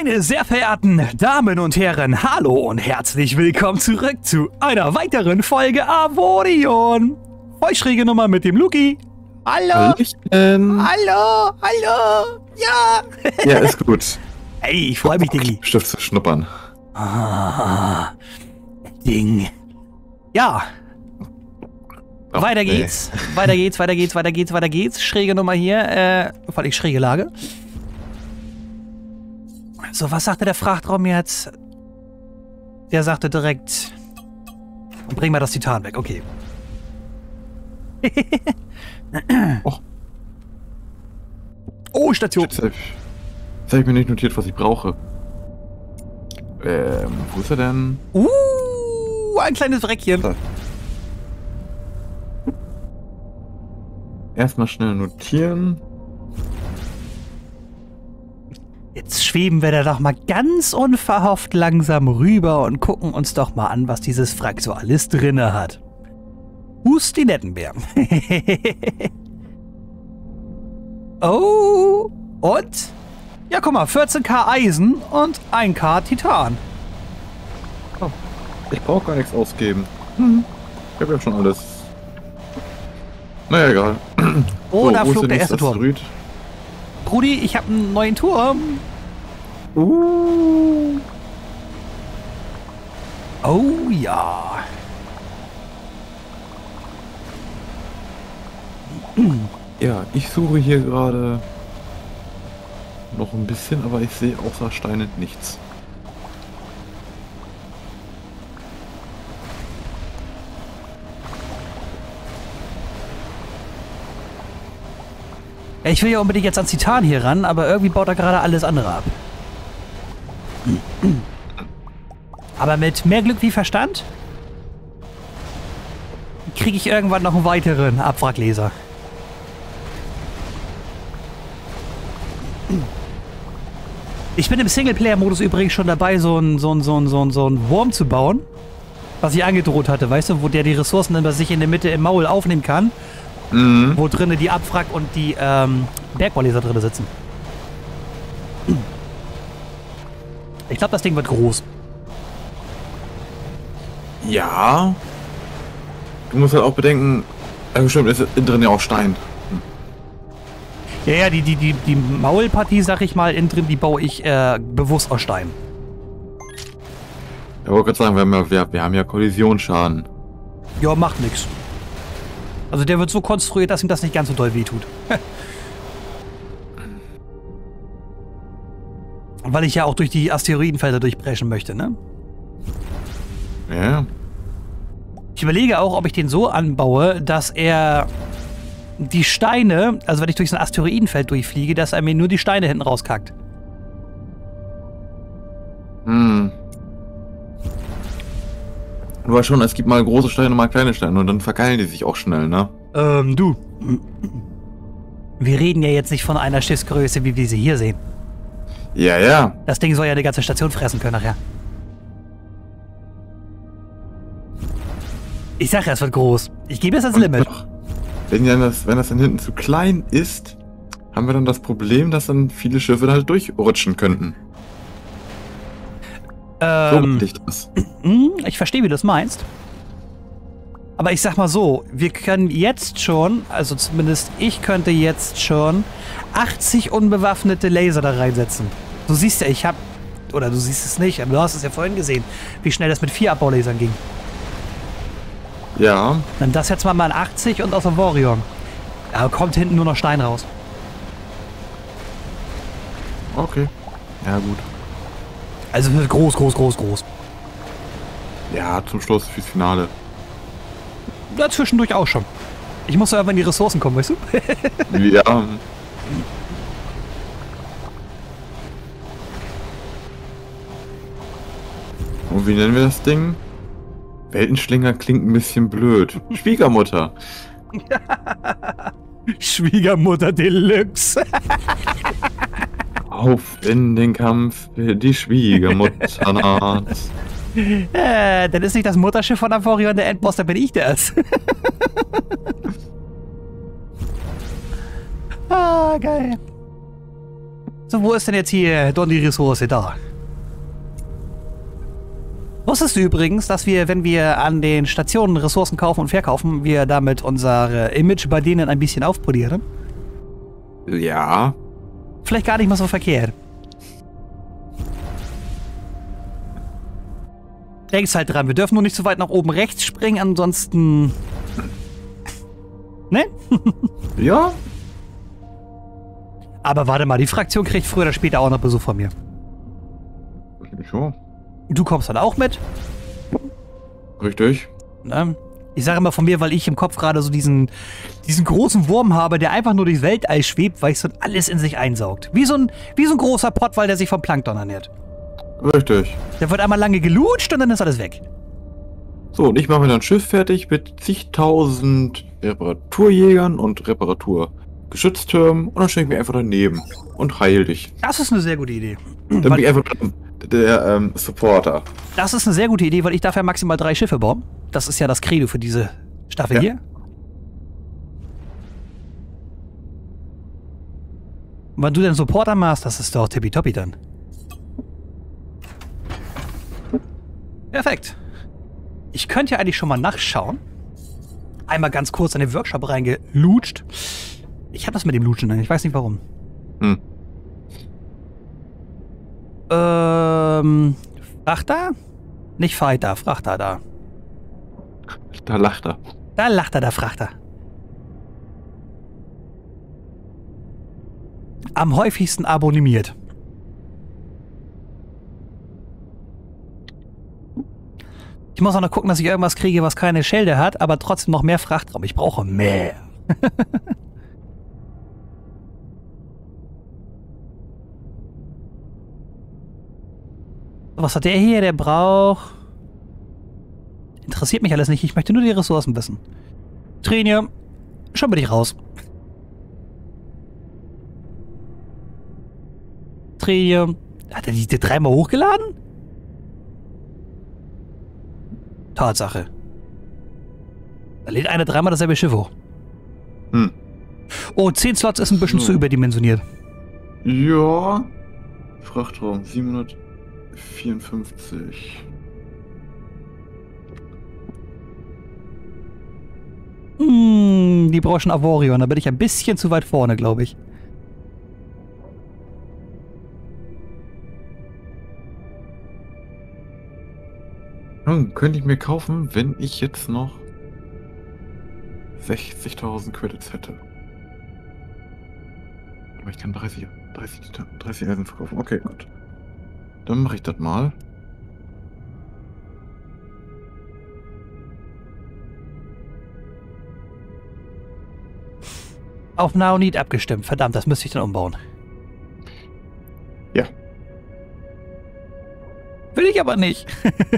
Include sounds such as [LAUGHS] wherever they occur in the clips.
Meine sehr verehrten Damen und Herren, hallo und herzlich willkommen zurück zu einer weiteren Folge Avorion. Voll schräge Nummer mit dem Luki. Hallo. Hallöchen. Hallo, hallo. Ja. Ja, ist gut. [LAUGHS] Hey, ich freue mich, Diggi. Stift zu schnuppern. Ah, Ding. Ja, Ach, weiter nee. geht's. Weiter geht's, weiter geht's, weiter geht's, weiter geht's. Schräge Nummer hier. Äh, völlig schräge Lage. So, was sagte der Frachtraum jetzt? Der sagte direkt, bring mal das Titan weg. Okay. [LAUGHS] Och. oh, Station. Jetzt habe ich, jetzt hab ich mir nicht notiert, was ich brauche. Ähm, wo ist er denn? Uh, ein kleines Wreckchen. Erstmal schnell notieren. Schweben wir da doch mal ganz unverhofft langsam rüber und gucken uns doch mal an, was dieses Wrack so alles drinne hat. Hust die Nettenbär. [LAUGHS] oh, und? Ja, guck mal, 14k Eisen und 1k Titan. Ich brauche gar nichts ausgeben. Hm. Ich habe ja schon alles. Naja, egal. [CLEARS THROAT] Oh, So, da flog der erste Turm. Brudi, ich habe einen neuen Turm. Uh. Oh ja. [CLEARS THROAT] Ja, ich suche hier gerade noch ein bisschen, aber ich sehe außer Steine nichts. Ich will ja unbedingt jetzt ans Titan hier ran, aber irgendwie baut er gerade alles andere ab. Aber mit mehr Glück wie Verstand kriege ich irgendwann noch einen weiteren Abwrackleser. Ich bin im Singleplayer-Modus übrigens schon dabei, so einen so so so so Wurm zu bauen, was ich angedroht hatte, weißt du, wo der die Ressourcen dann bei sich in der Mitte im Maul aufnehmen kann Mhm. wo drinnen die Abwrack und die ähm, Bergbauleser drin sitzen. Ich glaube, das Ding wird groß. Ja. Du musst halt auch bedenken, äh, stimmt, ist innen drin ja auch Stein. Ja, ja, die, die, die, die Maulpartie, sag ich mal, innen drin, die baue ich äh, bewusst aus Stein. Ich wollte gerade sagen, wir haben, ja, wir, wir haben ja Kollisionsschaden. Ja, macht nix. Also der wird so konstruiert, dass ihm das nicht ganz so doll wehtut. [LAUGHS] Weil ich ja auch durch die Asteroidenfelder durchbrechen möchte, ne? Ja. Ich überlege auch, ob ich den so anbaue, dass er die Steine, also wenn ich durch so ein Asteroidenfeld durchfliege, dass er mir nur die Steine hinten rauskackt. Hm. Du weißt schon, es gibt mal große Steine und mal kleine Steine und dann verkeilen die sich auch schnell, ne? Ähm, du. Wir reden ja jetzt nicht von einer Schiffsgröße, wie wir sie hier sehen. Ja, ja. Das Ding soll ja eine ganze Station fressen können nachher. Ich sag ja, es wird groß. Ich gebe es als Und Limit. doch, Wenn, ja das, wenn das dann hinten zu klein ist, haben wir dann das Problem, dass dann viele Schiffe dann halt durchrutschen könnten. So Ähm, meinte ich das. Hm, ich verstehe, wie du es meinst. Aber ich sag mal so, wir können jetzt schon, also zumindest ich könnte jetzt schon 80 unbewaffnete Laser da reinsetzen. Du siehst ja, ich hab, oder du siehst es nicht, aber du hast es ja vorhin gesehen, wie schnell das mit vier Abbaulasern ging. Ja, Dann das jetzt mal mal an 80 und aus dem Vorion. Da kommt hinten nur noch Stein raus. okay. Ja, gut. Also wird groß, groß, groß, groß. Ja, zum Schluss fürs Finale. Ja, zwischendurch auch schon. Ich muss ja irgendwann in die Ressourcen kommen, weißt du? Ja. [LAUGHS] Und wie nennen wir das Ding? Weltenschlinger klingt ein bisschen blöd. Schwiegermutter. [LAUGHS] Schwiegermutter Deluxe. [LAUGHS] Auf in den Kampf, die Schwiegermutter. [LAUGHS] Äh, dann ist nicht das Mutterschiff von Avorion der Endboss, dann bin ich das. ah, geil. So, wo ist denn jetzt hier dann die Ressource da? Wusstest du übrigens, dass wir, wenn wir an den Stationen Ressourcen kaufen und verkaufen, wir damit unser Image bei denen ein bisschen aufpolieren? Ja. Vielleicht gar nicht mal so verkehrt. Denkst halt dran, wir dürfen nur nicht so weit nach oben rechts springen, ansonsten... Ne? [LAUGHS] Ja? Aber warte mal, die Fraktion kriegt früher oder später auch noch Besuch von mir. Ja. Du kommst dann auch mit? Richtig. Ne? Ich sage immer von mir, weil ich im Kopf gerade so diesen, diesen großen Wurm habe, der einfach nur durchs Weltall schwebt, weil es so alles in sich einsaugt. Wie so ein, wie so ein großer Pottwal, der sich vom Plankton ernährt. Richtig. Der wird einmal lange gelutscht und dann ist alles weg. So, und ich mache mir dann ein Schiff fertig mit zigtausend Reparaturjägern und Reparaturgeschütztürmen und dann stelle ich mich einfach daneben und heil dich. Das ist eine sehr gute Idee. Dann bin ich einfach der ähm, Supporter. das ist eine sehr gute Idee, weil ich darf ja maximal drei Schiffe bauen. Das ist ja das Credo für diese Staffel Ja. hier. Und wenn du den Supporter machst, das ist doch tippitoppi dann. Perfekt. Ich könnte ja eigentlich schon mal nachschauen. Einmal ganz kurz in den Workshop reingelutscht. Ich habe das mit dem Lutschen, ich weiß nicht warum. Hm. Ähm, Frachter? Nicht Fighter, Frachter da. Da lacht er. Da lacht er, der Frachter. Am häufigsten abonniert. Ich muss auch noch gucken, dass ich irgendwas kriege, was keine Schilde hat, aber trotzdem noch mehr Frachtraum. Ich brauche mehr. [LAUGHS] was hat der hier? Der braucht... Interessiert mich alles nicht. Ich möchte nur die Ressourcen wissen. Trinium, schon bin ich raus. Trinium. Hat er die, die dreimal hochgeladen? Tatsache. Da lädt einer dreimal dasselbe Schiff hoch. Hm. Oh, 10 Slots ist ein bisschen So. zu überdimensioniert. Ja. Frachtraum 754. Hm, die brauchen Avorion. Da bin ich ein bisschen zu weit vorne, glaube ich. Hm, könnte ich mir kaufen, wenn ich jetzt noch 60.000 Credits hätte. Aber ich kann 30, 30, 30 Eisen verkaufen. Okay, gut. Dann mache ich das mal. Auf Now Need abgestimmt. Verdammt, das müsste ich dann umbauen. Ja. Will ich aber nicht.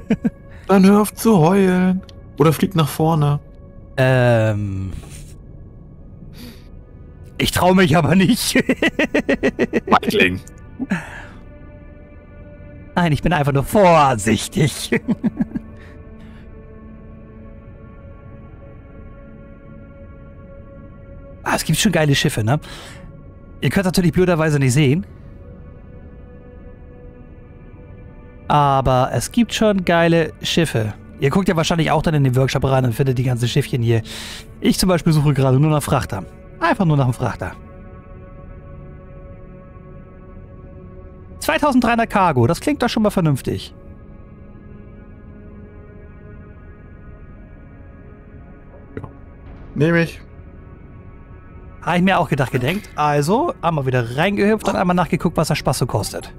[LAUGHS] Dann hör auf zu heulen. Oder flieg nach vorne. ähm. Ich traue mich aber nicht. Feigling. [LAUGHS] Nein, ich bin einfach nur vorsichtig. [LAUGHS] ah, es gibt schon geile Schiffe, ne? Ihr könnt natürlich blöderweise nicht sehen. Aber es gibt schon geile Schiffe. Ihr guckt ja wahrscheinlich auch dann in den Workshop rein und findet die ganzen Schiffchen hier. Ich zum Beispiel suche gerade nur nach Frachter. Einfach nur nach einem Frachter. 2300 Cargo, das klingt doch schon mal vernünftig. Nehme ich. Habe ich mir auch gedacht, gedenkt. Also, einmal wieder reingehüpft und einmal nachgeguckt, was der Spaß so kostet.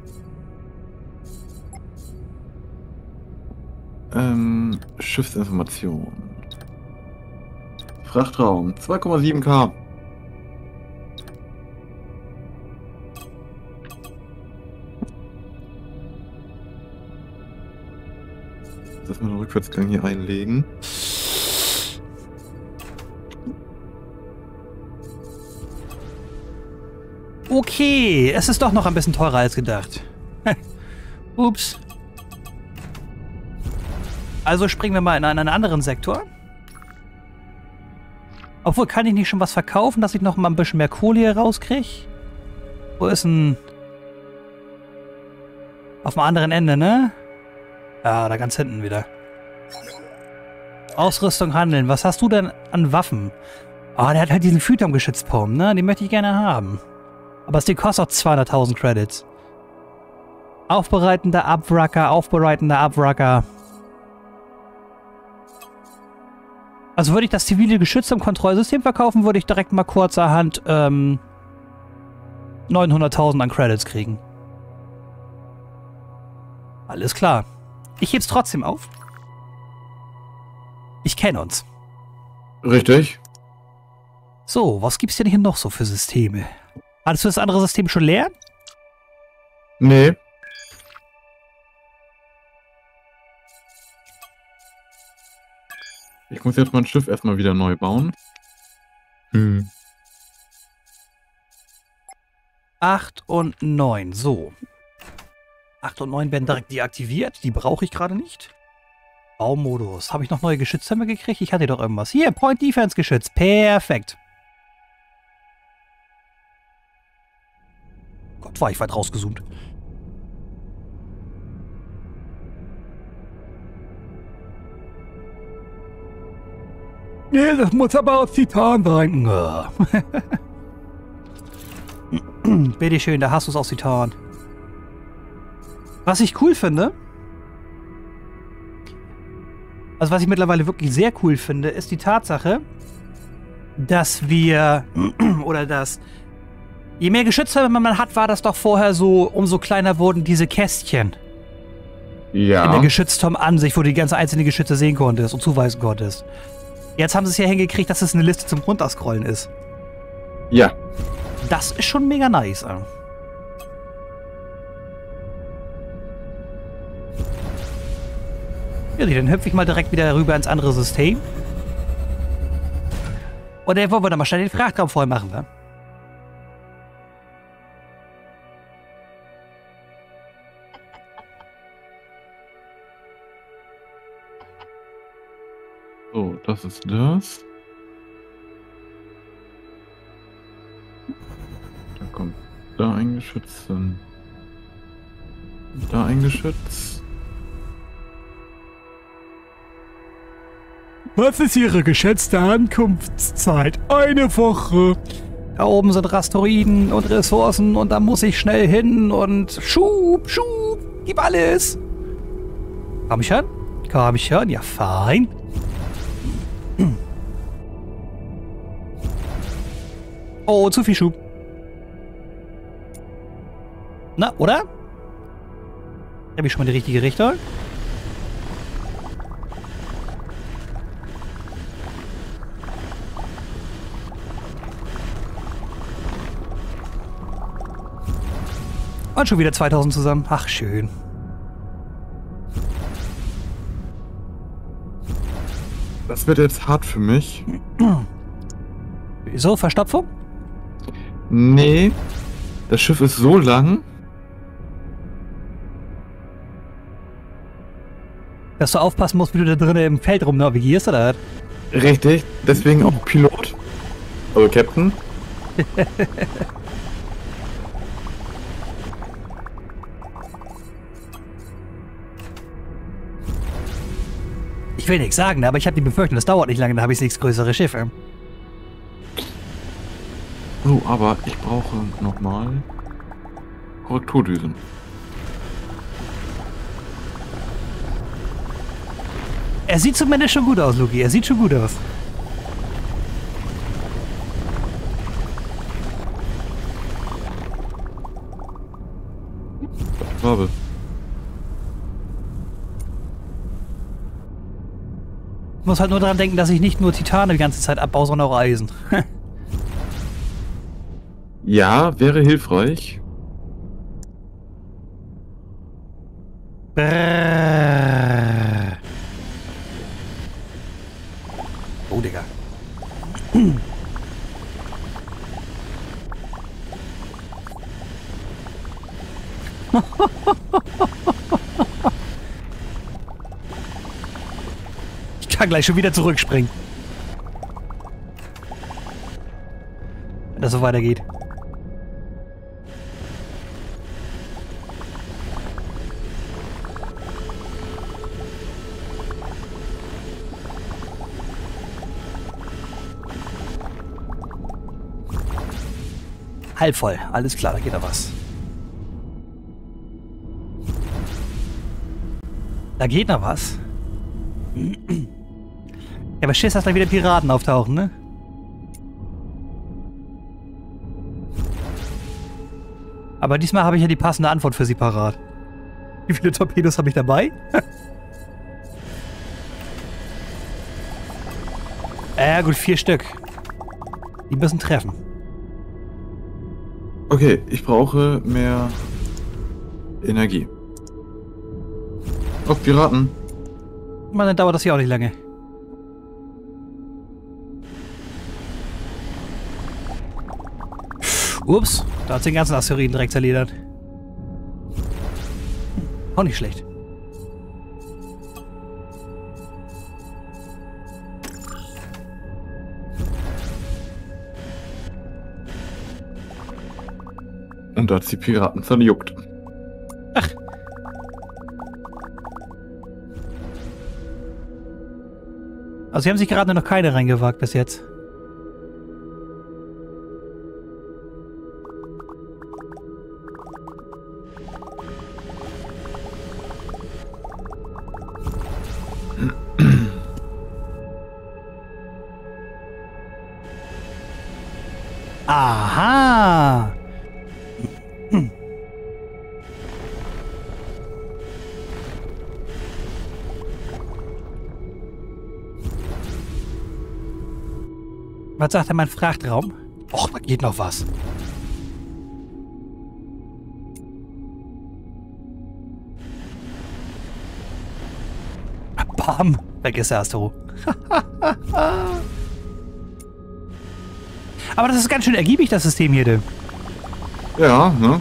Ähm, Schiffsinformation. Frachtraum 2,7k. Lass mal den Rückwärtsgang hier einlegen. Okay, es ist doch noch ein bisschen teurer als gedacht. [LAUGHS] Ups. Also springen wir mal in einen anderen Sektor. Obwohl, kann ich nicht schon was verkaufen, dass ich noch mal ein bisschen mehr Kohle hier rauskriege? Wo ist denn... Auf dem anderen Ende, ne? Ja, da ganz hinten wieder. Ausrüstung handeln. Was hast du denn an Waffen? Ah, oh, der hat halt diesen Phyton-Geschützpump, ne? Den möchte ich gerne haben. Aber es kostet auch 200.000 Credits. Aufbereitender Abwracker, aufbereitender Abwracker. Also würde ich das zivile Geschütz im Kontrollsystem verkaufen, würde ich direkt mal kurzerhand ähm, 900.000 an Credits kriegen. Alles klar. Ich heb's trotzdem auf. Ich kenne uns. Richtig. So, was gibt's denn hier noch so für Systeme? Hattest du das andere System schon leer? Nee. Ich muss jetzt mein Schiff erstmal wieder neu bauen. Hm. 8 und 9, so. 8 und 9 werden direkt deaktiviert. Die brauche ich gerade nicht. Baumodus. Habe ich noch neue Geschütztürme gekriegt? Ich hatte doch irgendwas. Hier, Point Defense Geschütz. Perfekt. Gott, war ich weit rausgezoomt. Nee, das muss aber aus Titan sein. [LAUGHS] Bitte schön, da hast du es aus Titan. Was ich cool finde, also was ich mittlerweile wirklich sehr cool finde, ist die Tatsache, dass wir, [CLEARS THROAT] oder dass, je mehr Geschütze man hat, war das doch vorher so, umso kleiner wurden diese Kästchen. Ja. In der Geschützturm an sich, wo du die ganze einzelne Geschütze sehen konntest und zuweisen konntest. Jetzt haben sie es ja hingekriegt, dass es eine Liste zum Runterscrollen ist. Ja. Das ist schon mega nice. Ja, dann hüpfe ich mal direkt wieder rüber ins andere System. Oder wollen wir dann mal schnell den Frachtraum voll machen, wa? [LAUGHS] So, das ist das. Da kommt da ein Geschütz, dann da ein Geschütz. Was ist Ihre geschätzte Ankunftszeit? Eine Woche. Da oben sind Rastoiden und Ressourcen und da muss ich schnell hin und Schub, Schub, gib alles. Komm ich hören? Komm ich hören? Ja, fein. Oh, zu viel Schub. Na, oder? Habe ich schon mal die richtige Richtung? Und schon wieder 2000 zusammen. Ach, schön. Das wird jetzt hart für mich. Wieso? Verstopfung? Nee. Das Schiff ist so lang. Dass du aufpassen musst, wie du da drinnen im Feld rumnavigierst, oder? Richtig. Deswegen auch Pilot. Also Captain. [LAUGHS] Ich will nichts sagen, aber ich habe die Befürchtung, das dauert nicht lange, dann habe ich das nächste größere Schiff. ey. So, aber ich brauche nochmal Korrekturdüsen. Er sieht zumindest schon gut aus, Luki. Er sieht schon gut aus. Farbe. Ich muss halt nur daran denken, dass ich nicht nur Titane die ganze Zeit abbaue, sondern auch Eisen. [LAUGHS] Ja, wäre hilfreich. Brrrr. gleich schon wieder zurückspringen. Wenn das so weitergeht. Halb voll. Alles klar, da geht da was. Da geht noch was. Aber Schiss, dass da wieder Piraten auftauchen, ne? Aber diesmal habe ich ja die passende Antwort für Sie parat. Wie viele Torpedos habe ich dabei? [LAUGHS] äh, gut, vier Stück. Die müssen treffen. Okay, ich brauche mehr Energie. Oh, Piraten. Man, dann dauert das hier auch nicht lange. Ups, da hat den ganzen Asteroiden direkt zerledert. Auch nicht schlecht. Und da hat die Piraten verjuckt. Ach. Also sie haben sich gerade noch keine reingewagt bis jetzt. Was sagt denn mein Frachtraum? Och, da geht noch was. Bam! Weg ist der Astro. Aber das ist ganz schön ergiebig, das System hier, du. Ja, ne?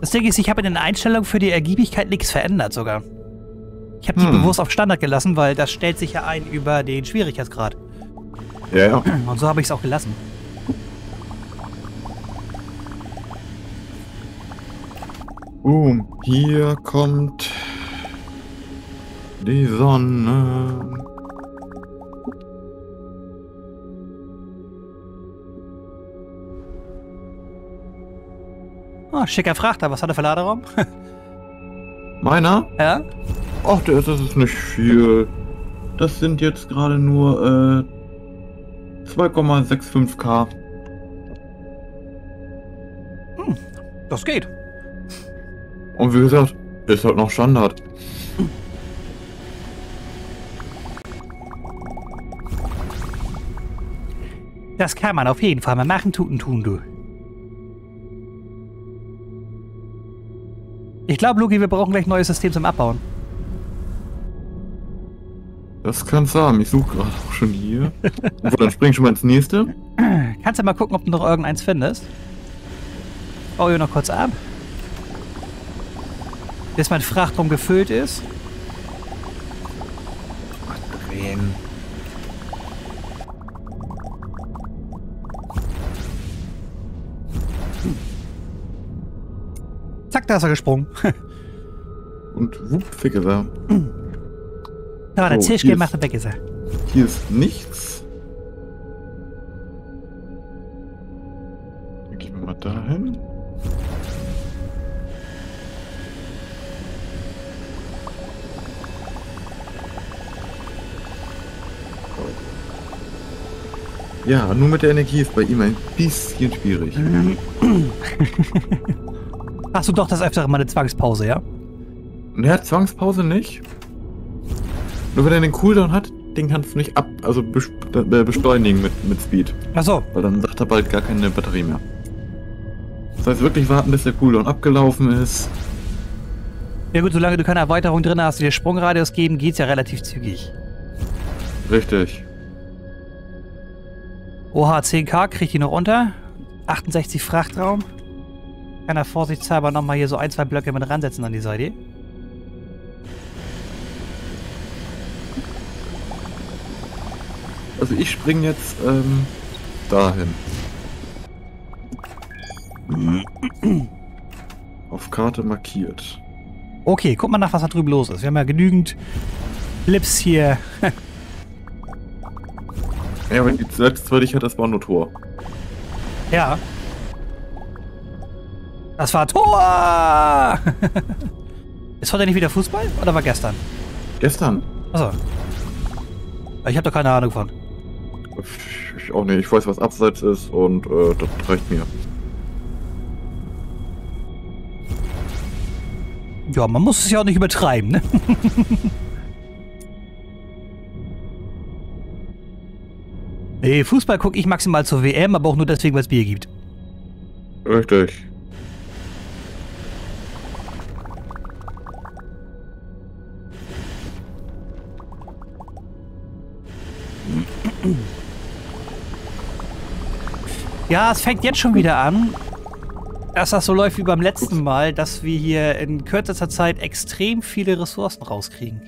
Das Ding ist, ich habe in den Einstellungen für die Ergiebigkeit nichts verändert sogar. Ich habe die Hm. bewusst auf Standard gelassen, weil das stellt sich ja ein über den Schwierigkeitsgrad. Ja, ja. Und so habe ich es auch gelassen. Boom, hier kommt die Sonne. Oh, schicker Frachter. Was hat er für Laderaum? [LAUGHS] Meiner? ja? Ach, der ist, das ist nicht viel. Das sind jetzt gerade nur äh, 2,65k. Das geht. Und wie gesagt, ist halt noch Standard. Das kann man auf jeden Fall mal machen, tun, tun, du. Ich glaube, Luki, wir brauchen gleich ein neues System zum Abbauen. Das kann's haben. Ich suche gerade auch schon hier. [LAUGHS] Obwohl, dann spring ich schon mal ins nächste. Kannst du mal gucken, ob du noch irgendeins findest? Baue hier noch kurz ab. Bis mein Frachtraum gefüllt ist. Drehen. Zack, da ist er gesprungen. [LAUGHS] Und wupp, fick ist er. Da, gemacht ist- und weg ist er. Hier ist nichts. Dann gehen wir mal dahin. Ja, nur mit der Energie ist bei ihm ein bisschen schwierig. Hast du doch das öftere mal eine Zwangspause, ja? Hat Zwangspause nicht. Nur wenn er den Cooldown hat, den kannst du nicht ab, also beschleunigen mit, mit Speed. Achso, Weil dann sagt er bald gar keine Batterie mehr. Das heißt wirklich warten, bis der Cooldown abgelaufen ist. ja gut, solange du keine Erweiterung drin hast, die dir Sprungradius geben, geht's ja relativ zügig. Richtig. OH 10k kriegt die noch unter. 68 Frachtraum. Kann er vorsichtshalber nochmal hier so ein, zwei Blöcke mit ransetzen an die Seite. Also ich spring jetzt ähm, dahin. Auf Karte markiert. Okay, guck mal nach, was da drüben los ist. Wir haben ja genügend Lips hier. [LAUGHS] Ja, aber die hatte, das war nur Tor. Ja. Das war Tor! [LAUGHS] Ist heute nicht wieder Fußball oder war gestern? Gestern? Achso. Ich habe doch keine Ahnung von. Ich auch nicht. Ich weiß, was Abseits ist und äh, das reicht mir. Ja, man muss es ja auch nicht übertreiben, ne? [LAUGHS] nee, Fußball gucke ich maximal zur WM, aber auch nur deswegen, weil es Bier gibt. Richtig. [LAUGHS] Ja, es fängt jetzt schon wieder an, dass das so läuft wie beim letzten Mal, dass wir hier in kürzester Zeit extrem viele Ressourcen rauskriegen.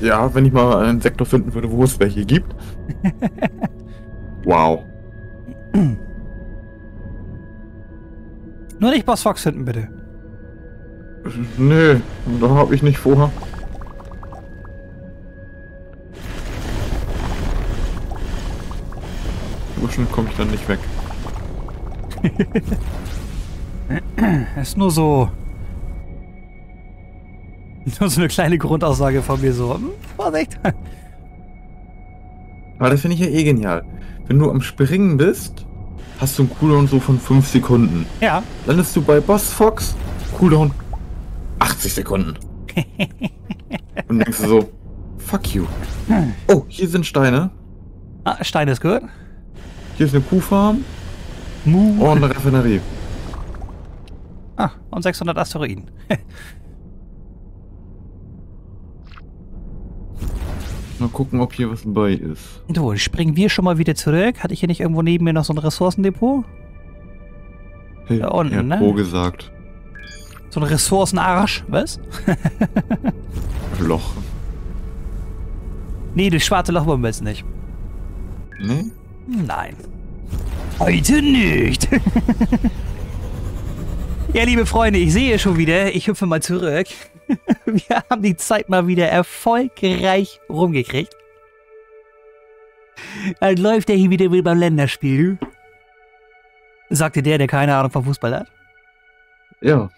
Ja, wenn ich mal einen Sektor finden würde, wo es welche gibt. [LAUGHS] wow. Nur nicht Boss Fox finden, bitte. Nö, da habe ich nicht vor. Schnell komme ich dann nicht weg. [CLEARS THROAT] ist nur so. Nur so eine kleine Grundaussage von mir so. Hm, Vorsicht! [LAUGHS] Aber das finde ich ja eh genial. Wenn du am Springen bist, hast du einen Cooldown so von 5 Sekunden. Ja. Landest du bei Boss Fox, Cooldown 80 Sekunden. [LAUGHS] Und denkst du so, fuck you. Oh, hier sind Steine. Ah, Stein ist gut. Hier ist eine Kuhfarm Mu. und eine Raffinerie. Ah, und 600 Asteroiden. [LAUGHS] Mal gucken, ob hier was bei ist. So, springen wir schon mal wieder zurück. Hatte ich hier nicht irgendwo neben mir noch so ein Ressourcendepot? Hey, Da unten, er ne? Pro gesagt. So ein Ressourcenarsch? Was? [LAUGHS] Loch. Nee, das schwarze Loch wollen wir jetzt nicht. Ne? Nein. Heute nicht. [LAUGHS] ja, liebe Freunde, ich sehe schon wieder, ich hüpfe mal zurück. [LAUGHS] Wir haben die Zeit mal wieder erfolgreich rumgekriegt. Dann läuft er hier wieder wie beim Länderspiel. Sagte der, der keine Ahnung vom Fußball hat. Ja.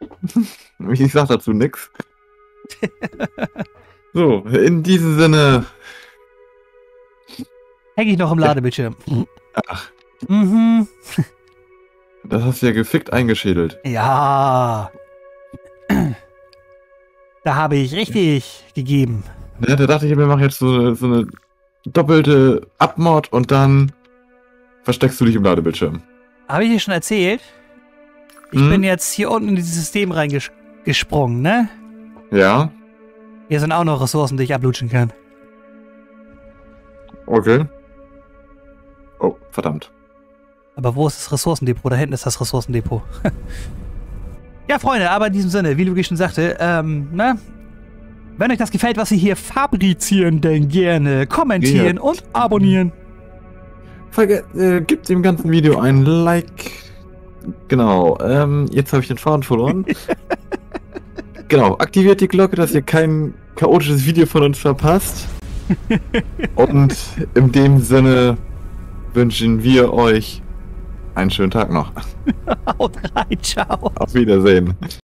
[LAUGHS] ich sag dazu nix. so, in diesem Sinne. Hänge ich noch im Ladebildschirm. Ach, Mhm. das hast du ja gefickt eingeschädelt. Ja. Da habe ich richtig gegeben. Ja, da dachte ich, wir machen jetzt so eine, so eine doppelte Abmord und dann versteckst du dich im Ladebildschirm. Habe ich dir schon erzählt? Ich Hm? bin jetzt hier unten in dieses System reingesprungen, ne? Ja, Hier sind auch noch Ressourcen, die ich ablutschen kann. okay. Oh, verdammt. Aber wo ist das Ressourcendepot? Da hinten ist das Ressourcendepot. [LAUGHS] ja, Freunde, aber in diesem Sinne, wie Luigi schon sagte, ähm, ne? Wenn euch das gefällt, was wir hier fabrizieren, dann gerne kommentieren Ja. und abonnieren. Verge äh, gibt dem ganzen Video ein Like. Genau, ähm, jetzt habe ich den Faden verloren. [LAUGHS] genau, aktiviert die Glocke, dass ihr kein chaotisches Video von uns verpasst. [LAUGHS] Und in dem Sinne wünschen wir euch einen schönen Tag noch. [LAUGHS] Haut rein, ciao. Auf Wiedersehen.